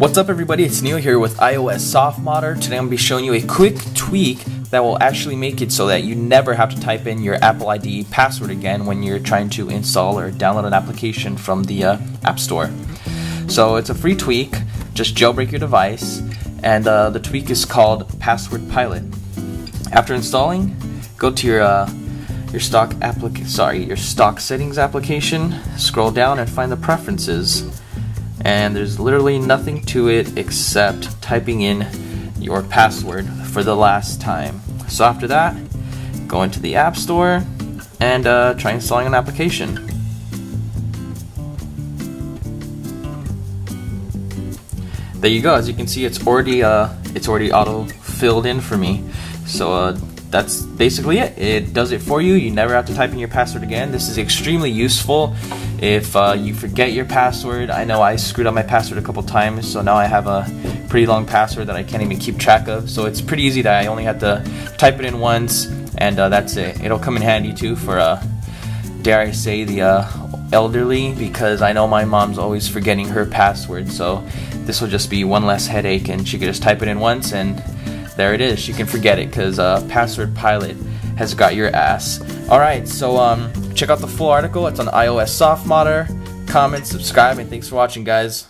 What's up everybody, it's Neil here with iOS Softmodder. Today I'm going to be showing you a quick tweak that will actually make it so that you never have to type in your Apple ID password again when you're trying to install or download an application from the uh, App Store. So it's a free tweak, just jailbreak your device, and uh, the tweak is called Password Pilot. After installing, go to your uh, your stock applic sorry your stock settings application, scroll down and find the preferences and there's literally nothing to it except typing in your password for the last time. So after that, go into the App Store and uh, try installing an application. There you go. As you can see, it's already uh, it's already auto filled in for me. So uh, that's basically it. It does it for you. You never have to type in your password again. This is extremely useful if uh, you forget your password. I know I screwed up my password a couple times, so now I have a pretty long password that I can't even keep track of. So it's pretty easy that I only have to type it in once, and uh, that's it. It'll come in handy too for, uh, dare I say, the uh, elderly, because I know my mom's always forgetting her password. So this will just be one less headache, and she could just type it in once and there it is. You can forget it because uh, Password Pilot has got your ass. Alright, so um, check out the full article. It's on iOS Softmodder. Comment, subscribe, and thanks for watching, guys.